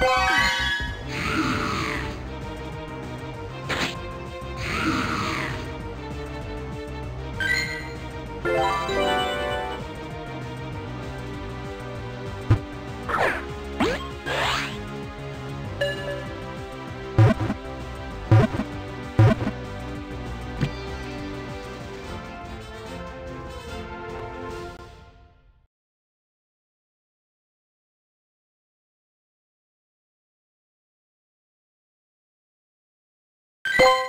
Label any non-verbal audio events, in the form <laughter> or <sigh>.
Bye. <laughs> you